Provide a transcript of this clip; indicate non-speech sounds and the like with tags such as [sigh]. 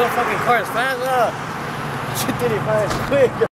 little fucking car is fast. Uh, [laughs] shit did it fast, quick.